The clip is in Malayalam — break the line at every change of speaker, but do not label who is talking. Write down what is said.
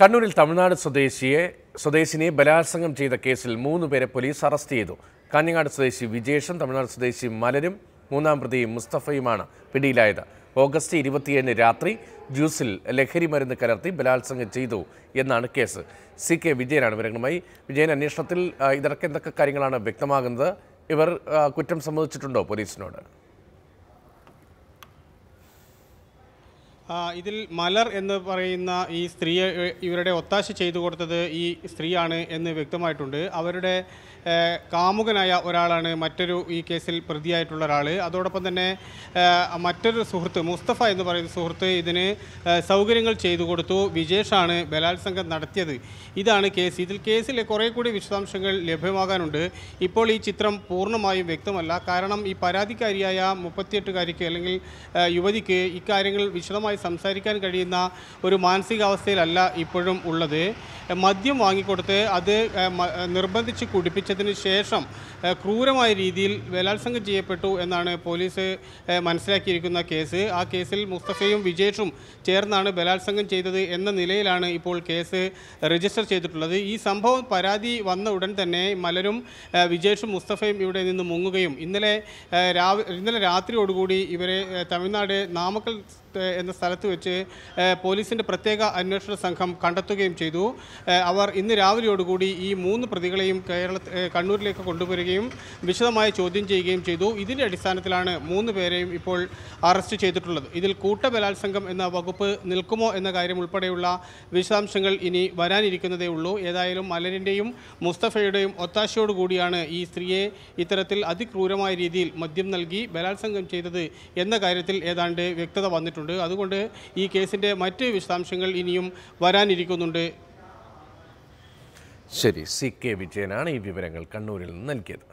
കണ്ണൂരിൽ തമിഴ്നാട് സ്വദേശിയെ സ്വദേശിനെ ബലാത്സംഗം ചെയ്ത കേസിൽ മൂന്ന് പേരെ പോലീസ് അറസ്റ്റ് ചെയ്തു. കാഞ്ഞങ്ങാട് സ്വദേശി വിജേഷും തമിഴ്നാട് സ്വദേശി മലരും മൂന്നാം പ്രതി മുസ്തഫയുമാണ് പിടിയിലായത്. ഓഗസ്റ്റ് ഇരുപത്തിയേഴിന് രാത്രി ജ്യൂസിൽ ലഹരി മരുന്ന് കലർത്തി ബലാത്സംഗം ചെയ്തു എന്നാണ് കേസ്. സി കെ വിജയനാണ് വിവരങ്ങളുമായി. വിജയൻ അന്വേഷണത്തിൽ ഇതൊക്കെ എന്തൊക്കെ കാര്യങ്ങളാണ് വ്യക്തമാകുന്നത്? ഇവർ കുറ്റം സമ്മതിച്ചിട്ടുണ്ടോ പോലീസിനോട്?
ഇതിൽ മലർ എന്ന് പറയുന്ന ഈ സ്ത്രീയെ ഇവരുടെ ഒത്താശ ചെയ്തു കൊടുത്തത് ഈ സ്ത്രീയാണ് എന്ന് വ്യക്തമായിട്ടുണ്ട്. അവരുടെ കാമുകനായ ഒരാളാണ് മറ്റൊരു ഈ കേസിൽ പ്രതിയായിട്ടുള്ള ഒരാൾ അതോടൊപ്പം തന്നെ മറ്റൊരു സുഹൃത്ത് മുസ്തഫ എന്ന് പറയുന്ന സുഹൃത്ത് ഇതിന് സൗകര്യങ്ങൾ ചെയ്തു കൊടുത്തു. വിജേഷാണ് ബലാത്സംഗം നടത്തിയത്. ഇതാണ് കേസ്. ഇതിൽ കേസിൽ കുറേ കൂടി വിശദാംശങ്ങൾ ലഭ്യമാകാനുണ്ട്. ഇപ്പോൾ ഈ ചിത്രം പൂർണമായും വ്യക്തമല്ല. കാരണം ഈ പരാതിക്കാരിയായ മുപ്പത്തിയെട്ടുകാരിക്ക് അല്ലെങ്കിൽ യുവതിക്ക് ഇക്കാര്യങ്ങൾ വിശദമായി സംസാരിക്കാൻ കഴിയുന്ന ഒരു മാനസികാവസ്ഥയിലല്ല ഇപ്പോഴും ഉള്ളത്. മദ്യം വാങ്ങിക്കൊടുത്ത് അത് നിർബന്ധിച്ച് കുടിപ്പിച്ചതിന് ശേഷം ക്രൂരമായ രീതിയിൽ ബലാത്സംഗം ചെയ്യപ്പെട്ടു എന്നാണ് പോലീസ് മനസ്സിലാക്കിയിരിക്കുന്ന കേസ്. ആ കേസിൽ മുസ്തഫയും വിജേഷും ചേർന്നാണ് ബലാത്സംഗം ചെയ്തത് എന്ന നിലയിലാണ് ഇപ്പോൾ കേസ് രജിസ്റ്റർ ചെയ്തിട്ടുള്ളത്. ഈ സംഭവം പരാതി വന്ന ഉടൻ തന്നെ മലരും വിജേഷും മുസ്തഫയും ഇവിടെ നിന്ന് മുങ്ങുകയും. ഇന്നലെ രാവി ഇന്നലെ രാത്രിയോടുകൂടി ഇവരെ തമിഴ്നാട് നാമക്കൽ എന്ന സ്ഥലത്ത് വെച്ച് പോലീസിന്റെ പ്രത്യേക അന്വേഷണ സംഘം കണ്ടെത്തുകയും ചെയ്തു. അവർ ഇന്ന് രാവിലെയോടുകൂടി ഈ മൂന്ന് പ്രതികളെയും കേരള കണ്ണൂരിലേക്ക് കൊണ്ടുവരികയും വിശദമായി ചോദ്യം ചെയ്യുകയും ചെയ്തു. ഇതിന്റെ അടിസ്ഥാനത്തിലാണ് മൂന്ന് പേരെയും ഇപ്പോൾ അറസ്റ്റ് ചെയ്തിട്ടുള്ളത്. ഇതിൽ കൂട്ടബലാത്സംഗം എന്ന വകുപ്പ് നിൽക്കുമോ എന്ന കാര്യം ഉൾപ്പെടെയുള്ള വിശദാംശങ്ങൾ ഇനി വരാനിരിക്കുന്നതേ ഉള്ളൂ. ഏതായാലും മലരിന്റെയും മുസ്തഫയുടെയും ഒത്താശയോടുകൂടിയാണ് ഈ സ്ത്രീയെ ഇത്തരത്തിൽ അതിക്രൂരമായ രീതിയിൽ മദ്യം നൽകി ബലാത്സംഗം ചെയ്തത് എന്ന കാര്യത്തിൽ ഏതാണ്ട് വ്യക്തത വന്നിട്ടുണ്ട്. അതുകൊണ്ട് ഈ കേസിന്റെ മറ്റ് വിശദാംശങ്ങൾ ഇനിയും വരാനിരിക്കുന്നുണ്ട്.
ശരി സി കെ വിജയനാണ് ഈ വിവരങ്ങൾ കണ്ണൂരിൽ നിന്ന് നൽകിയത്.